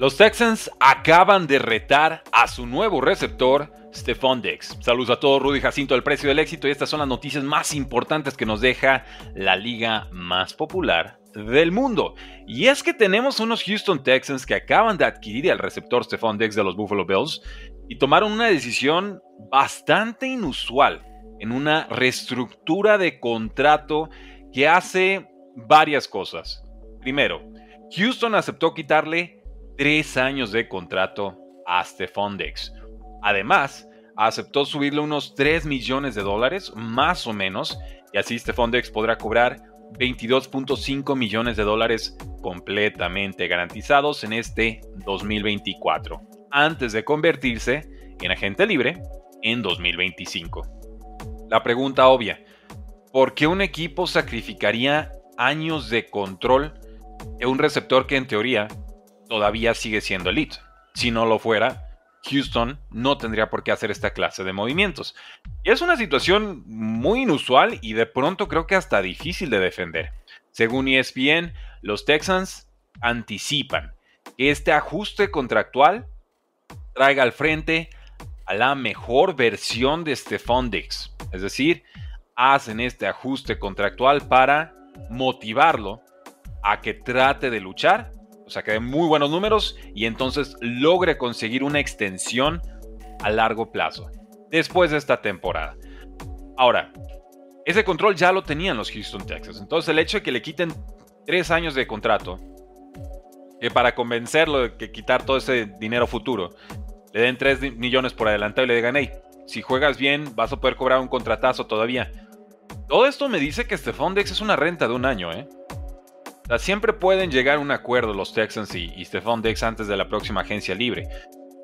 Los Texans acaban de retar a su nuevo receptor, Stephon Dex. Saludos a todos, Rudy Jacinto, el precio del éxito. Y estas son las noticias más importantes que nos deja la liga más popular del mundo. Y es que tenemos unos Houston Texans que acaban de adquirir al receptor Stephon Dex de los Buffalo Bills y tomaron una decisión bastante inusual en una reestructura de contrato que hace varias cosas. Primero, Houston aceptó quitarle tres años de contrato a Stephon Dex. Además, aceptó subirle unos 3 millones de dólares, más o menos, y así Stephon podrá cobrar 22.5 millones de dólares completamente garantizados en este 2024, antes de convertirse en agente libre en 2025. La pregunta obvia, ¿por qué un equipo sacrificaría años de control de un receptor que en teoría todavía sigue siendo elite. Si no lo fuera, Houston no tendría por qué hacer esta clase de movimientos. Y es una situación muy inusual y de pronto creo que hasta difícil de defender. Según ESPN, los Texans anticipan que este ajuste contractual traiga al frente a la mejor versión de Stephon Dix. Es decir, hacen este ajuste contractual para motivarlo a que trate de luchar o sea, que dé muy buenos números y entonces logre conseguir una extensión a largo plazo después de esta temporada. Ahora, ese control ya lo tenían los Houston Texans. Entonces, el hecho de que le quiten tres años de contrato, que para convencerlo de que quitar todo ese dinero futuro, le den 3 millones por adelantado y le digan, hey, si juegas bien, vas a poder cobrar un contratazo todavía. Todo esto me dice que Stephon Dex es una renta de un año, ¿eh? Siempre pueden llegar a un acuerdo los Texans y, Stephon Dex antes de la próxima agencia libre.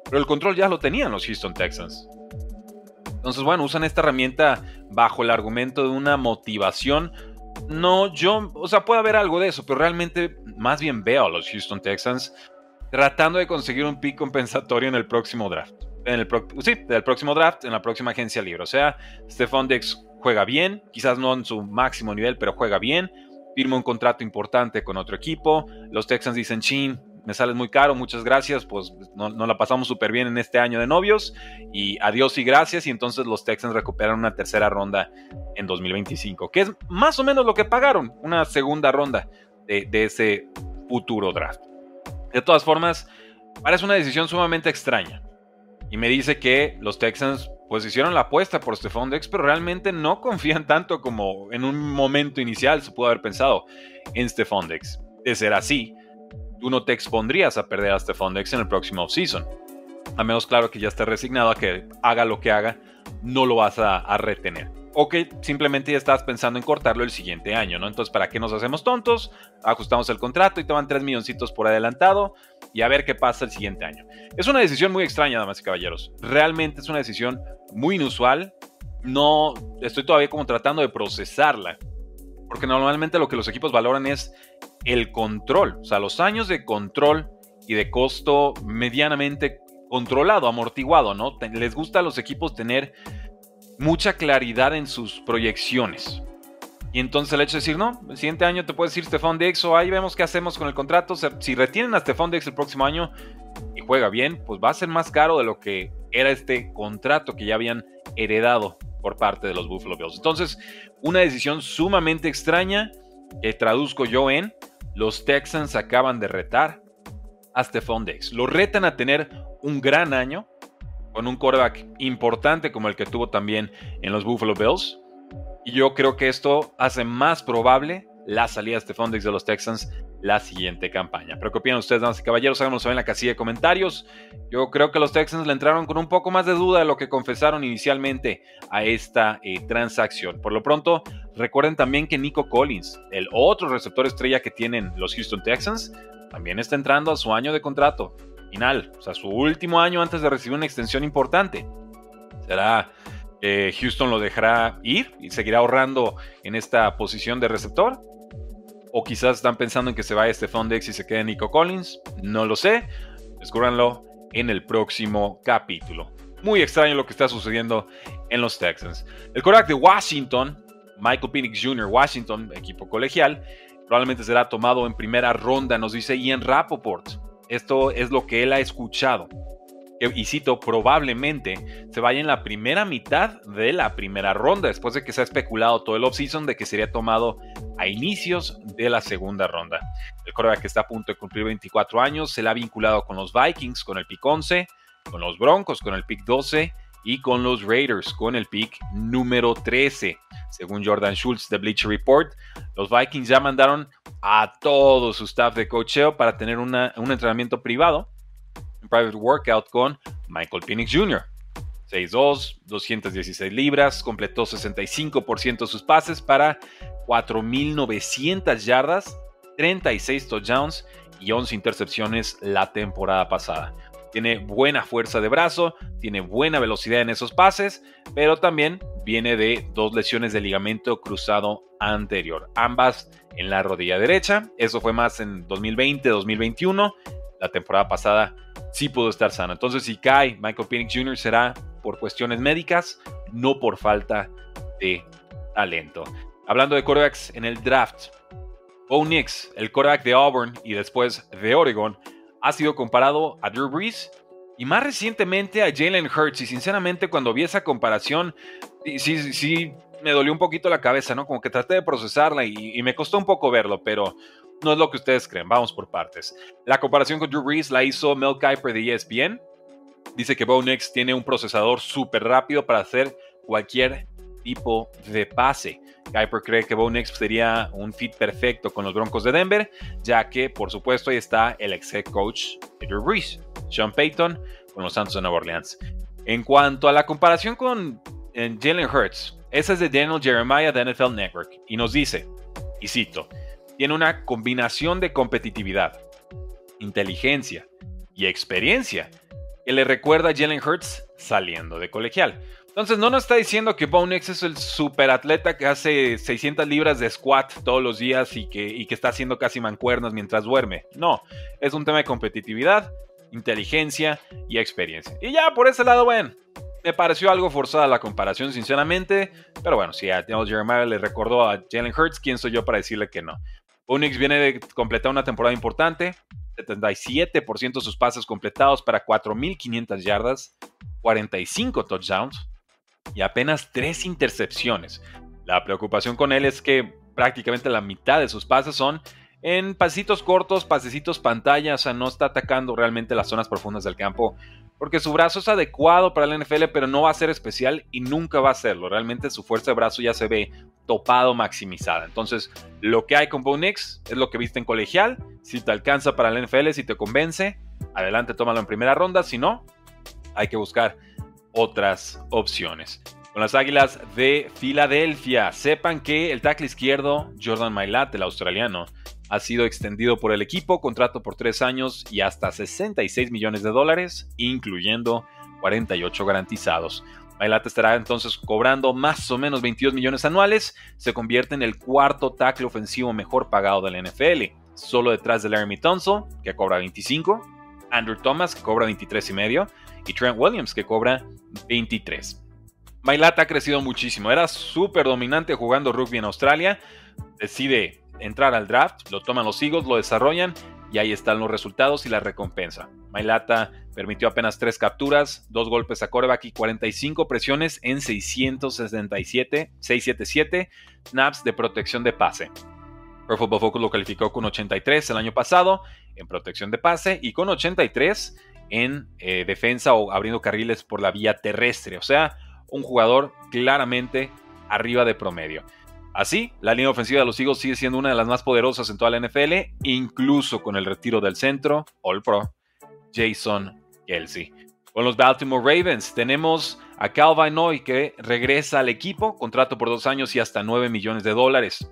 Pero el control ya lo tenían los Houston Texans. Entonces, bueno, usan esta herramienta bajo el argumento de una motivación. No, yo, o sea, puede haber algo de eso, pero realmente más bien veo a los Houston Texans tratando de conseguir un pick compensatorio en el próximo draft. En el sí, del próximo draft, en la próxima agencia libre. O sea, Stephon Dex juega bien, quizás no en su máximo nivel, pero juega bien firma un contrato importante con otro equipo. Los Texans dicen, chin, me sales muy caro, muchas gracias, pues no, la pasamos súper bien en este año de novios y adiós y gracias y entonces los Texans recuperan una tercera ronda en 2025, que es más o menos lo que pagaron, una segunda ronda de, de ese futuro draft. De todas formas, parece una decisión sumamente extraña y me dice que los Texans pues hicieron la apuesta por Stephon Dex, pero realmente no confían tanto como en un momento inicial se pudo haber pensado en Stephon Dex. De ser así, tú no te expondrías a perder a Stephon Dex en el próximo offseason. A menos claro que ya esté resignado a que haga lo que haga, no lo vas a, retener o que simplemente ya estás pensando en cortarlo el siguiente año, ¿no? Entonces, ¿para qué nos hacemos tontos? Ajustamos el contrato y te van 3 milloncitos por adelantado y a ver qué pasa el siguiente año. Es una decisión muy extraña, damas y caballeros. Realmente es una decisión muy inusual. No estoy todavía como tratando de procesarla. Porque normalmente lo que los equipos valoran es el control, o sea, los años de control y de costo medianamente controlado, amortiguado, ¿no? Les gusta a los equipos tener mucha claridad en sus proyecciones. Y entonces el hecho de decir, no, el siguiente año te puedes decir Stefan Dex o ahí vemos qué hacemos con el contrato. si retienen a Stefan Dex el próximo año y juega bien, pues va a ser más caro de lo que era este contrato que ya habían heredado por parte de los Buffalo Bills. Entonces, una decisión sumamente extraña que traduzco yo en los Texans acaban de retar a Stephon Dex. Lo retan a tener un gran año, con un quarterback importante como el que tuvo también en los Buffalo Bills. Y yo creo que esto hace más probable la salida de Stephon Diggs de los Texans la siguiente campaña. Pero ¿qué opinan ustedes, damas y caballeros? Háganos saber en la casilla de comentarios. Yo creo que los Texans le entraron con un poco más de duda de lo que confesaron inicialmente a esta eh, transacción. Por lo pronto, recuerden también que Nico Collins, el otro receptor estrella que tienen los Houston Texans, también está entrando a su año de contrato final, o sea, su último año antes de recibir una extensión importante. ¿Será que Houston lo dejará ir y seguirá ahorrando en esta posición de receptor? O quizás están pensando en que se vaya Stephon Dex y se quede Nico Collins. No lo sé. Descúbranlo en el próximo capítulo. Muy extraño lo que está sucediendo en los Texans. El coreback de Washington, Michael Penix Jr., Washington, equipo colegial, probablemente será tomado en primera ronda, nos dice Ian Rappaport Esto es lo que él ha escuchado. Y cito, probablemente se vaya en la primera mitad de la primera ronda, después de que se ha especulado todo el offseason de que sería tomado a inicios de la segunda ronda. El coreback que está a punto de cumplir 24 años se le ha vinculado con los Vikings con el pick 11, con los Broncos con el pick 12 y con los Raiders con el pick número 13. Según Jordan Schultz de Bleacher Report, los Vikings ya mandaron a todo su staff de cocheo para tener un entrenamiento privado, private workout con Michael Penix Jr. 6'2, 216 libras, completó 65% de sus pases para 4.900 yardas, 36 touchdowns y 11 intercepciones la temporada pasada. Tiene buena fuerza de brazo, tiene buena velocidad en esos pases, pero también viene de dos lesiones de ligamento cruzado anterior, ambas en la rodilla derecha. Eso fue más en 2020-2021. La temporada pasada sí pudo estar sano. Entonces, si cae Michael Penix Jr., será por cuestiones médicas, no por falta de talento. Hablando de corebacks en el draft, Bo Nix, el coreback de Auburn y después de Oregon, ha sido comparado a Drew Brees y más recientemente a Jalen Hurts. Y sinceramente, cuando vi esa comparación, sí, sí, me dolió un poquito la cabeza, ¿no? Como que traté de procesarla y, me costó un poco verlo, pero no es lo que ustedes creen. Vamos por partes. La comparación con Drew Brees la hizo Mel Kiper de ESPN. Dice que Bo Nix tiene un procesador súper rápido para hacer cualquier tipo de pase. Kuiper cree que Bo Nix sería un fit perfecto con los Broncos de Denver, ya que, por supuesto, ahí está el ex head coach Drew Brees, Sean Payton, con los Santos de Nueva Orleans. En cuanto a la comparación con eh, Jalen Hurts, esa es de Daniel Jeremiah de NFL Network, y nos dice, y cito, tiene una combinación de competitividad, inteligencia y experiencia que le recuerda a Jalen Hurts saliendo de colegial. Entonces no nos está diciendo que Bonex es el superatleta que hace 600 libras de squat todos los días y que, está haciendo casi mancuernas mientras duerme. No, es un tema de competitividad, inteligencia y experiencia. Y ya por ese lado, bueno, me pareció algo forzada la comparación, sinceramente. Pero bueno, si a Daniel Jeremiah le recordó a Jalen Hurts, ¿quién soy yo para decirle que no? Unix viene de completar una temporada importante. 77% de sus pases completados para 4.500 yardas, 45 touchdowns y apenas tres intercepciones. La preocupación con él es que prácticamente la mitad de sus pases son en pasitos cortos, pasecitos pantalla, o sea, no está atacando realmente las zonas profundas del campo, porque su brazo es adecuado para el NFL, pero no va a ser especial y nunca va a serlo. Realmente su fuerza de brazo ya se ve topado, maximizada. Entonces, lo que hay con Bo es lo que viste en colegial. Si te alcanza para el NFL, si te convence, adelante, tómalo en primera ronda. Si no, hay que buscar otras opciones. Con las Águilas de Filadelfia, sepan que el tackle izquierdo Jordan Mailat, el australiano, ha sido extendido por el equipo, contrato por tres años y hasta 66 millones de dólares, incluyendo 48 garantizados. Mailat estará entonces cobrando más o menos 22 millones anuales, se convierte en el cuarto tackle ofensivo mejor pagado de la NFL, solo detrás de Laramie Tunsil, que cobra 25, Andrew Thomas, que cobra 23 y medio, y Trent Williams, que cobra 23. Mailat ha crecido muchísimo, era súper dominante jugando rugby en Australia, decide entrar al draft, lo toman los Eagles, lo desarrollan y ahí están los resultados y la recompensa. Mailata permitió apenas 3 capturas, 2 golpes a coreback y 45 presiones en 667, 677 snaps de protección de pase. Pro Football Focus lo calificó con 83 el año pasado en protección de pase y con 83 en eh, defensa o abriendo carriles por la vía terrestre. O sea, un jugador claramente arriba de promedio. Así, la línea ofensiva de los Eagles sigue siendo una de las más poderosas en toda la NFL, incluso con el retiro del centro, All Pro, Jason Kelsey. Con los Baltimore Ravens tenemos a Calvin Noy que regresa al equipo, contrato por dos años y hasta 9 millones de dólares.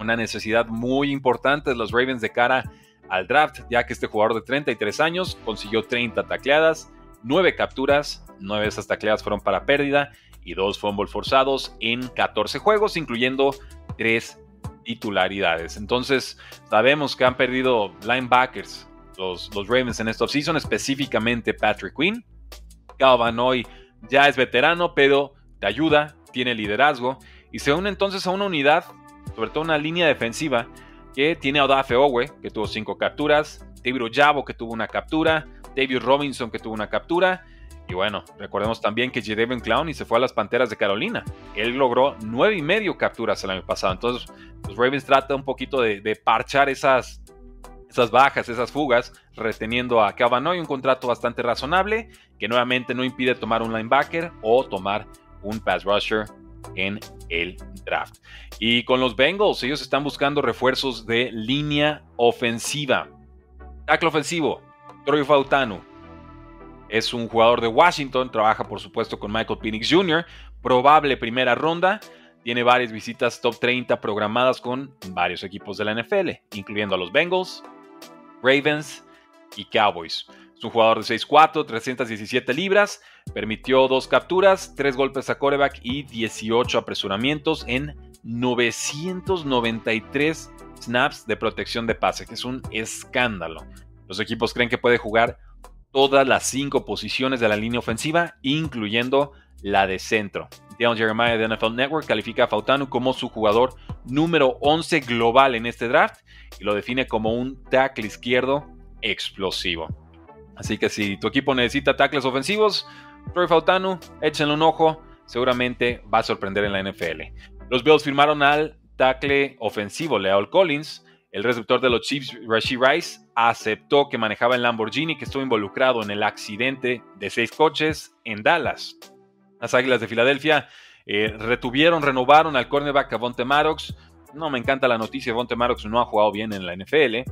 Una necesidad muy importante de los Ravens de cara al draft, ya que este jugador de 33 años consiguió 30 tacleadas, 9 capturas, 9 de esas tacleadas fueron para pérdida y 2 fumbles forzados en 14 juegos, incluyendo 3 titularidades. Entonces, sabemos que han perdido linebackers los, los Ravens en esta offseason, específicamente Patrick Quinn. Calvin hoy ya es veterano, pero te ayuda, tiene liderazgo y se une entonces a una unidad, sobre todo una línea defensiva que tiene a Odafe Owe, que tuvo 5 capturas, David Ojabo que tuvo una captura, David Robinson que tuvo una captura. Y bueno, recordemos también que Jadeven Clowney se fue a las Panteras de Carolina. Él logró nueve y medio capturas el año pasado. Entonces, los Ravens trata un poquito de, parchar esas, esas bajas, esas fugas, reteniendo a Cavanoy un contrato bastante razonable, que nuevamente no impide tomar un linebacker o tomar un pass rusher en el draft. Y con los Bengals, ellos están buscando refuerzos de línea ofensiva. Tackle ofensivo, Troy Fautanu. Es un jugador de Washington, trabaja por supuesto con Michael Penix Jr., probable primera ronda. Tiene varias visitas top 30 programadas con varios equipos de la NFL, incluyendo a los Bengals, Ravens y Cowboys. Es un jugador de 6'4, 317 libras, permitió dos capturas, tres golpes a coreback y 18 apresuramientos en 993 snaps de protección de pase, que es un escándalo. Los equipos creen que puede jugar todas las cinco posiciones de la línea ofensiva, incluyendo la de centro. Daniel Jeremiah de NFL Network califica a Fautanu como su jugador número 11 global en este draft y lo define como un tackle izquierdo explosivo. Así que si tu equipo necesita tackles ofensivos, Troy Fautanu, échenle un ojo, seguramente va a sorprender en la NFL. Los Bills firmaron al tackle ofensivo Leal Collins. El receptor de los Chiefs, Rashid Rice, aceptó que manejaba el Lamborghini que estuvo involucrado en el accidente de seis coches en Dallas. Las Águilas de Filadelfia eh, retuvieron, renovaron al cornerback Avonte Maddox. No me encanta la noticia, Avonte Maddox no ha jugado bien en la NFL.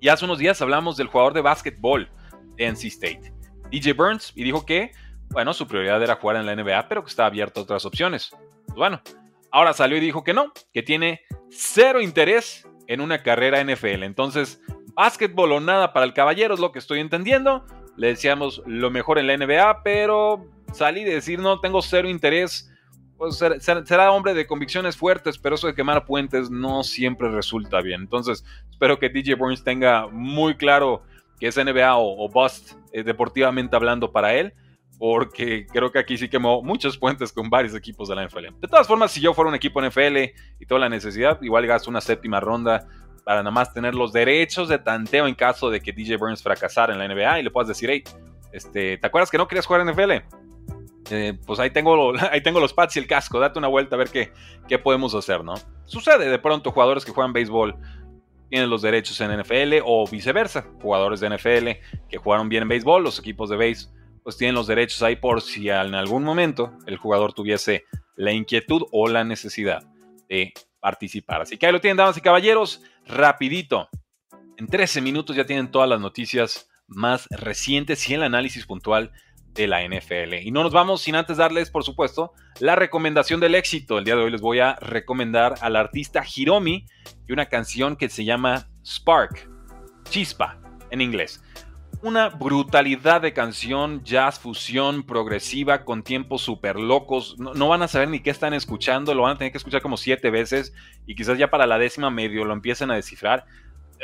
Y hace unos días hablamos del jugador de básquetbol de NC State, DJ Burns, y dijo que, bueno, su prioridad era jugar en la NBA, pero que estaba abierto a otras opciones. Pues bueno, ahora salió y dijo que no, que tiene cero interés en una carrera NFL. Entonces, básquetbol o nada para el caballero es lo que estoy entendiendo. Le decíamos lo mejor en la NBA, pero salí de decir no, tengo cero interés. Pues será, hombre de convicciones fuertes, pero eso de quemar puentes no siempre resulta bien. Entonces, espero que DJ Burns tenga muy claro que es NBA o, bust eh, deportivamente hablando para él, porque creo que aquí sí quemó muchos puentes con varios equipos de la NFL. De todas formas, si yo fuera un equipo NFL y toda la necesidad, igual gasto una séptima ronda para nada más tener los derechos de tanteo en caso de que DJ Burns fracasara en la NBA y le puedas decir, hey, este, ¿te acuerdas que no querías jugar en NFL? Eh, pues ahí tengo, ahí tengo los pads y el casco, date una vuelta a ver qué, qué podemos hacer, ¿no? Sucede de pronto jugadores que juegan béisbol tienen los derechos en NFL o viceversa, jugadores de NFL que jugaron bien en béisbol, los equipos de béis pues tienen los derechos ahí por si en algún momento el jugador tuviese la inquietud o la necesidad de participar. Así que ahí lo tienen, damas y caballeros, rapidito. En 13 minutos ya tienen todas las noticias más recientes y el análisis puntual de la NFL. Y no nos vamos sin antes darles, por supuesto, la recomendación del éxito. El día de hoy les voy a recomendar al artista Hiromi y una canción que se llama Spark, Chispa en inglés. Una brutalidad de canción, jazz, fusión, progresiva, con tiempos súper locos. No, van a saber ni qué están escuchando, lo van a tener que escuchar como siete veces y quizás ya para la décima medio lo empiecen a descifrar.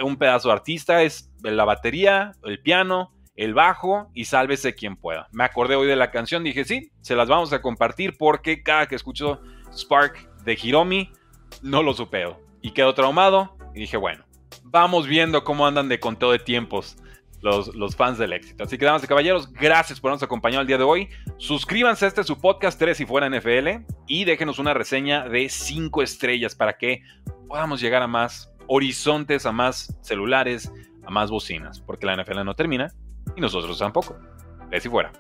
Un pedazo de artista es la batería, el piano, el bajo y sálvese quien pueda. Me acordé hoy de la canción, dije, sí, se las vamos a compartir porque cada que escucho Spark de Hiromi, no lo supero. Y quedo traumado y dije, bueno, vamos viendo cómo andan de conteo de tiempos los, los fans del éxito. Así que, damas y caballeros, gracias por habernos acompañado el día de hoy. Suscríbanse a este su podcast 3 si fuera NFL y déjenos una reseña de 5 estrellas para que podamos llegar a más horizontes, a más celulares, a más bocinas, porque la NFL no termina y nosotros tampoco. De si fuera.